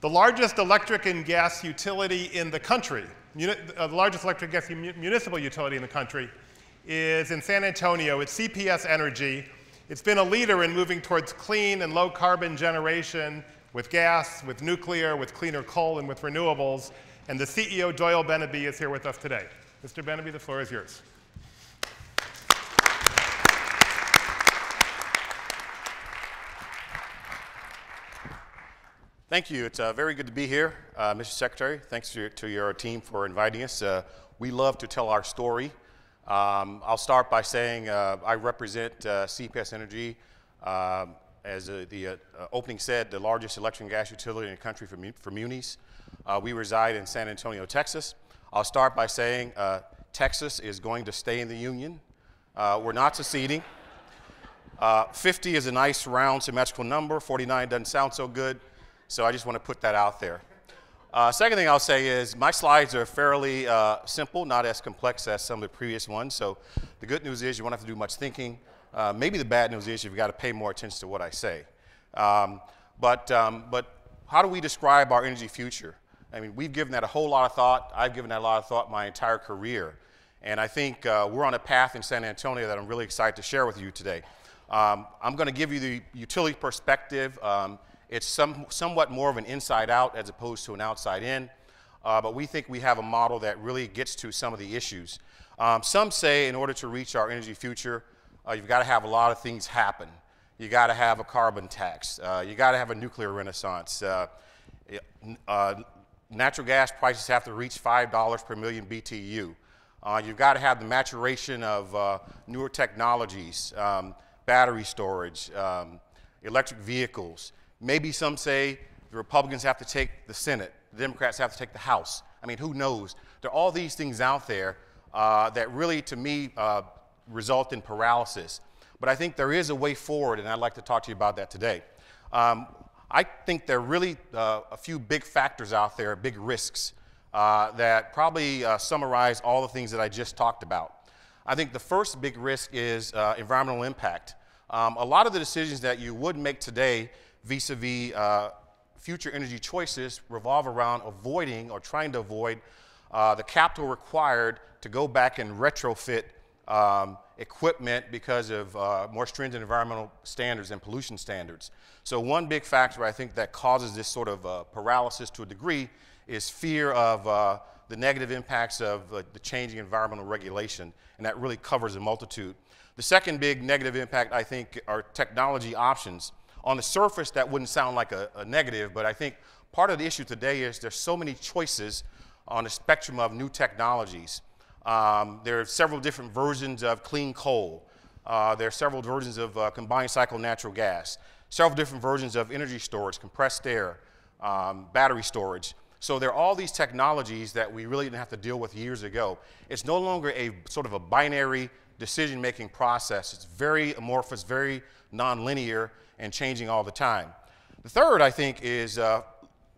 the largest electric and gas utility in the country, uh, the largest electric and gas municipal utility in the country, is in San Antonio. It's CPS Energy. It's been a leader in moving towards clean and low carbon generation with gas, with nuclear, with cleaner coal, and with renewables. And the CEO, Doyle Beneby, is here with us today. Mr. Beneby, the floor is yours. Thank you. It's uh, very good to be here, uh, Mr. Secretary. Thanks to your, to your, team for inviting us. Uh, we love to tell our story. Um, I'll start by saying uh, I represent uh, CPS Energy, um, as the uh, opening said, the largest electric and gas utility in the country for, for munis. we reside in San Antonio, Texas. I'll start by saying Texas is going to stay in the Union. we're not seceding. 50 is a nice round symmetrical number. 49 doesn't sound so good. So I just want to put that out there. Uh, second thing I'll say is my slides are fairly uh, simple, not as complex as some of the previous ones. So the good news is you won't have to do much thinking. Uh, maybe the bad news is you've got to pay more attention to what I say. Um, but, um, but how do we describe our energy future? I mean, we've given that a whole lot of thought. I've given that a lot of thought my entire career. And I think uh, we're on a path in San Antonio that I'm really excited to share with you today. Um, I'm going to give you the utility perspective. Um, it's some, somewhat more of an inside out as opposed to an outside in, uh, but we think we have a model that really gets to some of the issues. Um, some say in order to reach our energy future, uh, you've got to have a lot of things happen. You got to have a carbon tax. Uh, you got to have a nuclear renaissance. Uh, uh, natural gas prices have to reach $5 per million BTU. Uh, you've got to have the maturation of newer technologies, um, battery storage, um, electric vehicles. Maybe some say the Republicans have to take the Senate, the Democrats have to take the House. I mean, who knows? There are all these things out there uh, that really, to me, uh, result in paralysis. But I think there is a way forward, and I'd like to talk to you about that today. Um, I think there are really uh, a few big factors out there, big risks, uh, that probably uh, summarize all the things that I just talked about. I think the first big risk is uh, environmental impact. Um, a lot of the decisions that you would make today vis-a-vis uh, future energy choices revolve around avoiding or trying to avoid uh, the capital required to go back and retrofit um, equipment because of uh, more stringent environmental standards and pollution standards. So one big factor I think that causes this sort of uh, paralysis to a degree is fear of uh, the negative impacts of uh, the changing environmental regulation, and that really covers a multitude. The second big negative impact, I think, are technology options on the surface, that wouldn't sound like a, a negative, but I think part of the issue today is there's so many choices on the spectrum of new technologies. Um, there are several different versions of clean coal. Uh, there are several versions of uh, combined cycle natural gas, several different versions of energy storage, compressed air, um, battery storage. So there are all these technologies that we really didn't have to deal with years ago. It's no longer a sort of a binary decision-making process. It's very amorphous, very nonlinear, and changing all the time. The third, I think, is uh,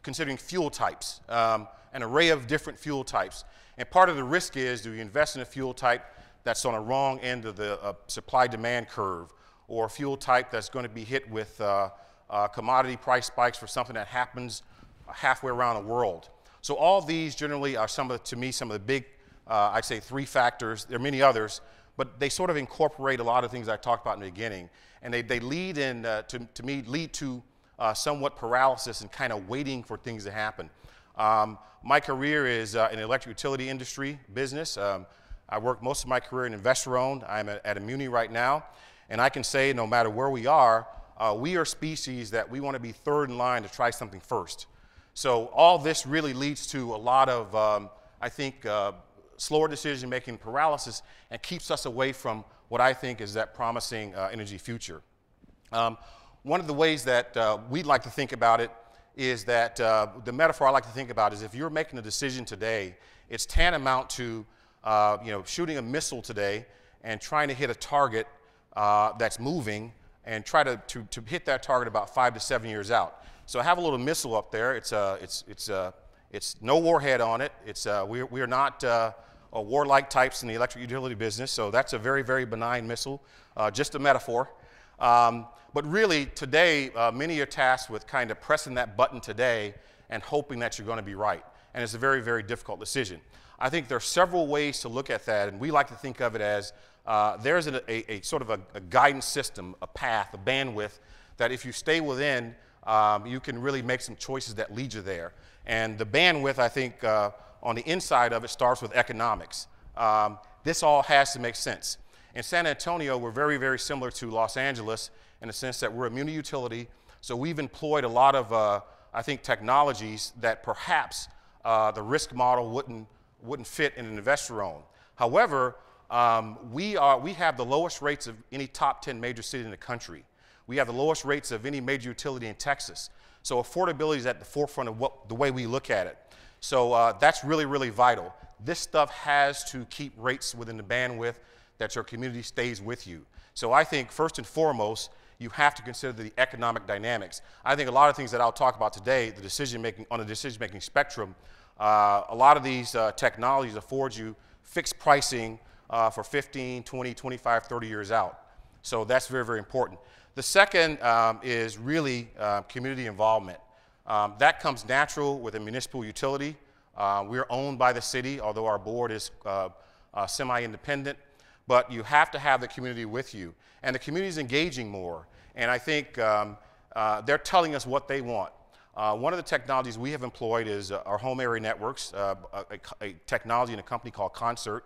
considering fuel types, um, an array of different fuel types. And part of the risk is do you invest in a fuel type that's on a wrong end of the uh, supply demand curve, or a fuel type that's going to be hit with uh, uh, commodity price spikes for something that happens halfway around the world. So, all these generally are some of, to me, some of the big, uh, I'd say, three factors. There are many others, but they sort of incorporate a lot of things I talked about in the beginning and they, they lead in, uh, to, to me, lead to uh, somewhat paralysis and kind of waiting for things to happen. Um, my career is uh, in the electric utility industry business. Um, I worked most of my career in investor owned. I'm at, at right now. And I can say no matter where we are, uh, we are species that we want to be third in line to try something first. So all this really leads to a lot of, um, I think, uh, slower decision making paralysis and keeps us away from what I think is that promising uh, energy future. Um, one of the ways that uh, we'd like to think about it is that uh, the metaphor I like to think about is if you're making a decision today, it's tantamount to uh, you know, shooting a missile today and trying to hit a target uh, that's moving and try to, to, to, hit that target about five to seven years out. So I have a little missile up there. It's, uh, it's, it's, uh, it's no warhead on it. It's, uh, we're, we're not uh, warlike types in the electric utility business, so that's a very, very benign missile, uh, just a metaphor. Um, but really, today, uh, many are tasked with kind of pressing that button today and hoping that you're going to be right. And it's a very, very difficult decision. I think there are several ways to look at that, and we like to think of it as uh, there's a, a, a, sort of a, a, guidance system, a path, a bandwidth that if you stay within, um, you can really make some choices that lead you there. And the bandwidth, I think, uh, on the inside of it starts with economics. Um, this all has to make sense. In San Antonio, we're very, very similar to Los Angeles in the sense that we're a muni utility. So we've employed a lot of, uh, I think, technologies that perhaps uh, the risk model wouldn't, wouldn't fit in an investor owned. However, um, we, are, we have the lowest rates of any top 10 major city in the country. We have the lowest rates of any major utility in Texas. So affordability is at the forefront of what, the way we look at it. So uh, that's really, really vital. This stuff has to keep rates within the bandwidth that your community stays with you. So I think first and foremost, you have to consider the economic dynamics. I think a lot of things that I'll talk about today, the decision making on the decision making spectrum, uh, a lot of these uh, technologies afford you fixed pricing uh, for 15, 20, 25, 30 years out. So that's very, very important. The second um, is really uh, community involvement. Um, that comes natural with a municipal utility. Uh, we're owned by the city, although our board is uh, semi-independent but you have to have the community with you. And the community is engaging more. And I think um, uh, they're telling us what they want. Uh, one of the technologies we have employed is uh, our home area networks, uh, a, a, technology in a company called Consert.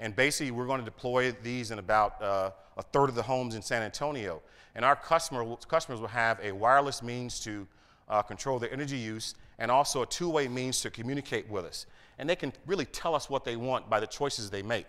And basically, we're going to deploy these in about uh, a third of the homes in San Antonio. And our customer, customers will have a wireless means to uh, control their energy use and also a two way means to communicate with us. And they can really tell us what they want by the choices they make.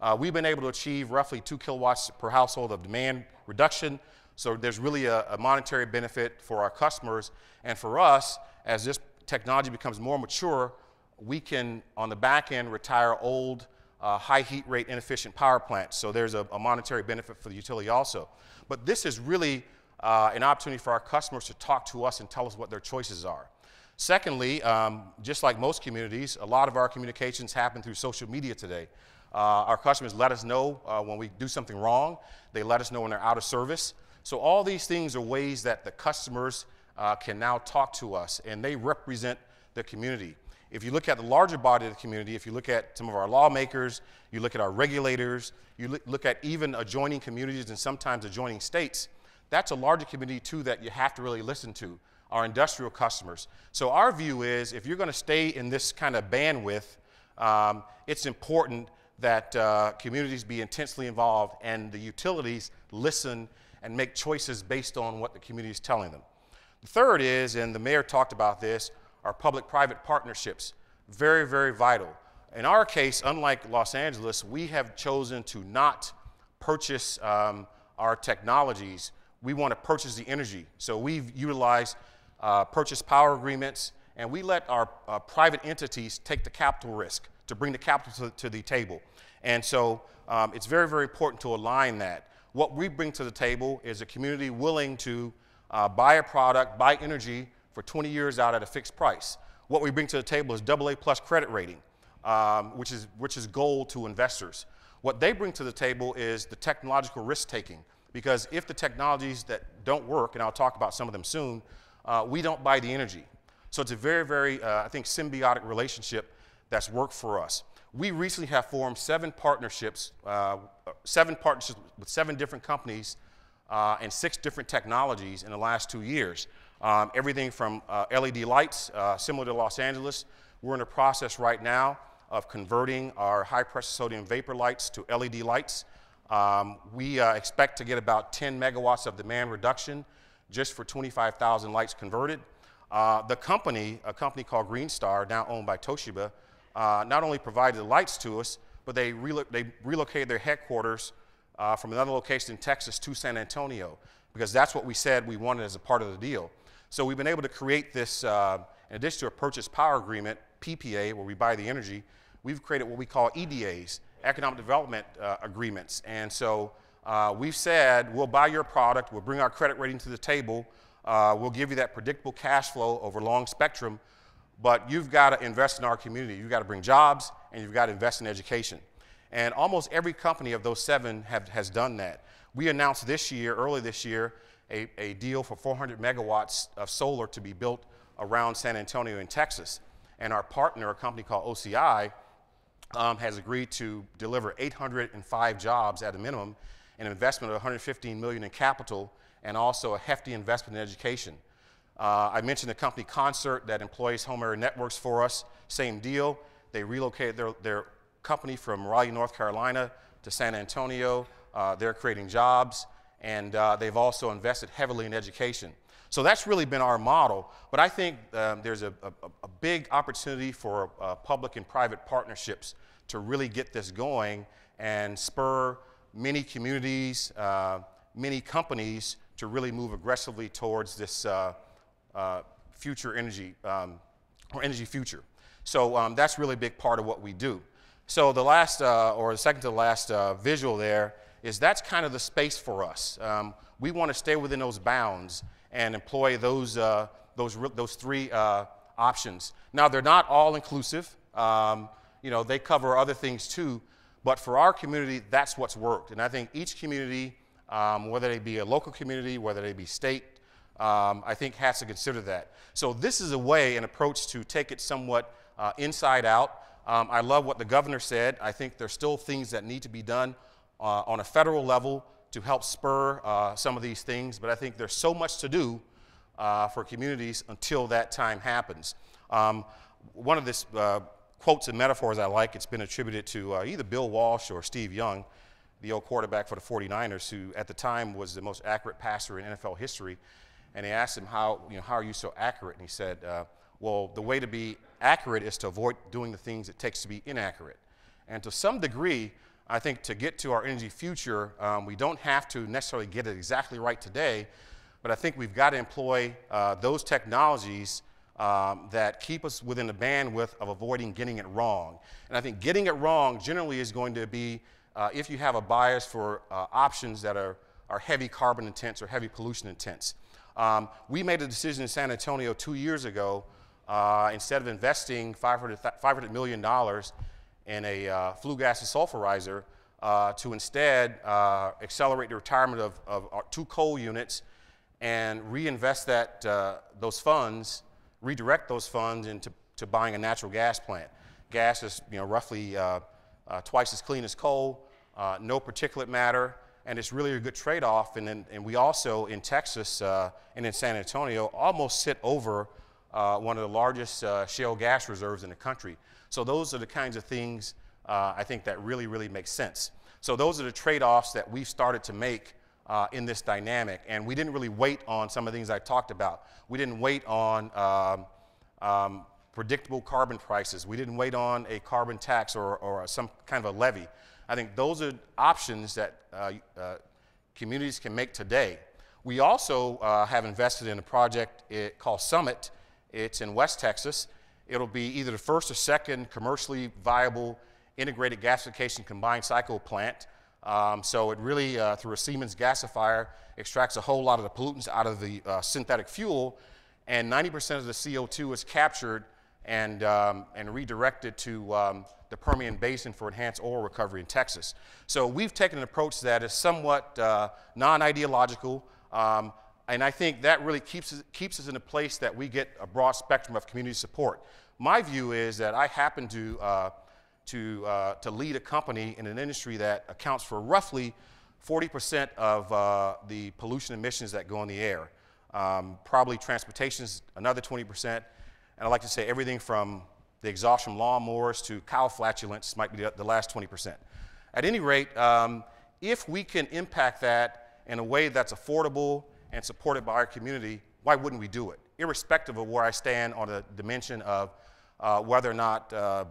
Uh, we've been able to achieve roughly two kilowatts per household of demand reduction. So there's really a, a monetary benefit for our customers. And for us, as this technology becomes more mature, we can, on the back end, retire old, uh, high heat rate, inefficient power plants. So there's a, a, monetary benefit for the utility also. But this is really uh, an opportunity for our customers to talk to us and tell us what their choices are. Secondly, um, just like most communities, a lot of our communications happen through social media today. Uh, our customers let us know uh, when we do something wrong. They let us know when they're out of service. So all these things are ways that the customers uh, can now talk to us, and they represent the community. If you look at the larger body of the community, if you look at some of our lawmakers, you look at our regulators, you look at even adjoining communities and sometimes adjoining states, that's a larger community too that you have to really listen to, our industrial customers. So our view is if you're going to stay in this kind of bandwidth, um, it's important that uh, communities be intensely involved and the utilities listen and make choices based on what the community is telling them. The third is, and the mayor talked about this, are public private partnerships. Very, very vital. In our case, unlike Los Angeles, we have chosen to not purchase um, our technologies. We want to purchase the energy. So we've utilized uh, purchase power agreements, and we let our uh, private entities take the capital risk to bring the capital to, to the table. And so um, it's very, very important to align that. What we bring to the table is a community willing to uh, buy a product, buy energy for 20 years out at a fixed price. What we bring to the table is AA plus credit rating, um, which, is, which is gold to investors. What they bring to the table is the technological risk taking, because if the technologies that don't work, and I'll talk about some of them soon, uh, we don't buy the energy. So it's a very, very, uh, I think, symbiotic relationship that's worked for us. We recently have formed seven partnerships, uh, seven partnerships with seven different companies uh, and six different technologies in the last two years. Um, everything from uh, LED lights, uh, similar to Los Angeles. We're in the process right now of converting our high pressure sodium vapor lights to LED lights. Um, we uh, expect to get about 10 megawatts of demand reduction just for 25,000 lights converted. Uh, the company, a company called Greenstar, now owned by Toshiba, uh, not only provided the lights to us, but they, relo they relocated their headquarters uh, from another location in Texas to San Antonio because that's what we said we wanted as a part of the deal. So we've been able to create this, uh, in addition to a purchase power agreement, PPA, where we buy the energy, we've created what we call EDAs, economic development uh, agreements. And so uh, we've said we'll buy your product, we'll bring our credit rating to the table, uh, we'll give you that predictable cash flow over long spectrum but you've got to invest in our community. You've got to bring jobs and you've got to invest in education. And almost every company of those seven have, has done that. We announced this year, early this year, a, a deal for 400 megawatts of solar to be built around San Antonio in Texas. And our partner, a company called OCI, um, has agreed to deliver 805 jobs at a minimum, an investment of 115 million in capital, and also a hefty investment in education. Uh, I mentioned the company Consert that employs home area networks for us. Same deal. They relocated their, their company from Raleigh, North Carolina to San Antonio. Uh, they're creating jobs, and uh, they've also invested heavily in education. So that's really been our model. But I think um, there's a, a, a, big opportunity for uh, public and private partnerships to really get this going and spur many communities, uh, many companies to really move aggressively towards this uh, uh, future energy um, or energy future. So um, that's really a big part of what we do. So the last, uh, or the second to the last uh, visual there is that's kind of the space for us. Um, we want to stay within those bounds and employ those, uh, those, those three uh, options. Now, they're not all inclusive. Um, you know, they cover other things too, but for our community, that's what's worked. And I think each community, um, whether they be a local community, whether they be state, um, I think has to consider that. So this is a way, an approach to take it somewhat uh, inside out. Um, I love what the governor said. I think there's still things that need to be done uh, on a federal level to help spur uh, some of these things, but I think there's so much to do uh, for communities until that time happens. Um, one of the uh, quotes and metaphors I like, it's been attributed to uh, either Bill Walsh or Steve Young, the old quarterback for the 49ers, who at the time was the most accurate passer in NFL history. And they asked him, how, you know, how are you so accurate? And he said, uh, well, the way to be accurate is to avoid doing the things it takes to be inaccurate. And to some degree, I think to get to our energy future, um, we don't have to necessarily get it exactly right today, but I think we've got to employ uh, those technologies um, that keep us within the bandwidth of avoiding getting it wrong. And I think getting it wrong generally is going to be uh, if you have a bias for uh, options that are, are heavy carbon intense or heavy pollution intense. Um, we made a decision in San Antonio two years ago, uh, instead of investing $500, $500 million in a uh, flue gas desulfurizer uh, to instead uh, accelerate the retirement of, of two coal units and reinvest that, uh, those funds, redirect those funds into to buying a natural gas plant. Gas is you know, roughly uh, uh, twice as clean as coal, no particulate matter, and it's really a good trade-off. And, and we also, in Texas and in San Antonio, almost sit over one of the largest shale gas reserves in the country. So those are the kinds of things uh, I think that really, really make sense. So those are the trade-offs that we've started to make uh, in this dynamic. And we didn't really wait on some of the things I talked about. We didn't wait on um, um, predictable carbon prices. We didn't wait on a carbon tax or, or some kind of a levy. I think those are options that uh, uh communities can make today. We also uh, have invested in a project called Summit. It's in West Texas. It'll be either the first or second commercially viable integrated gasification combined cycle plant. Um, so it really, uh, through a Siemens gasifier, extracts a whole lot of the pollutants out of the uh, synthetic fuel, and 90% of the CO2 is captured and, um, and redirected to um, the Permian Basin for enhanced oil recovery in Texas. So we've taken an approach that is somewhat uh, non-ideological, um, and I think that really keeps us, keeps us in a place that we get a broad spectrum of community support. My view is that I happen to, uh, to, uh, to lead a company in an industry that accounts for roughly 40% of uh, the pollution emissions that go in the air. Um, probably transportation is another 20%. And I like to say everything from the exhaust from lawnmowers to cow flatulence might be the, the last 20%. At any rate, um, if we can impact that in a way that's affordable and supported by our community, why wouldn't we do it? Irrespective of where I stand on the dimension of uh, whether or not uh,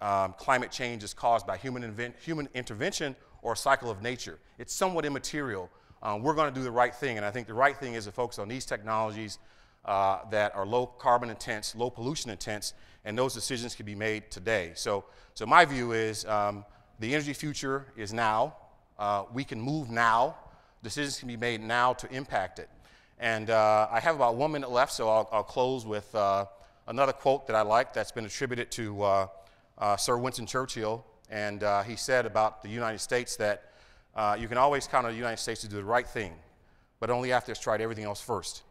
um, climate change is caused by human, human intervention or a cycle of nature. It's somewhat immaterial. Um, we're going to do the right thing, and I think the right thing is to focus on these technologies uh, that are low carbon intense, low pollution intense, and those decisions can be made today. So, so my view is um, the energy future is now. Uh, we can move now Decisions can be made now to impact it. And uh, I have about one minute left, so I'll, I'll close with uh, another quote that I like that's been attributed to uh, uh Sir Winston Churchill. And uh, he said about the United States that you can always count on the United States to do the right thing, but only after it's tried everything else first.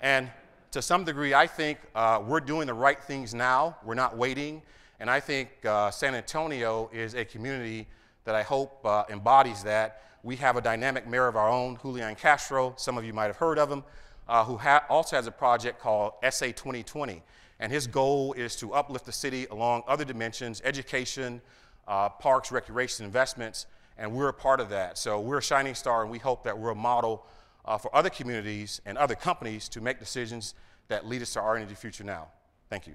And to some degree, I think uh, we're doing the right things now. We're not waiting. And I think uh, San Antonio is a community that I hope uh, embodies that. We have a dynamic mayor of our own, Julian Castro. Some of you might have heard of him, uh, who ha also has a project called SA 2020. And his goal is to uplift the city along other dimensions education, uh, parks, recreation, investments. And we're a part of that. So we're a shining star, and we hope that we're a model uh, for other communities and other companies to make decisions that lead us to our energy future now. Thank you.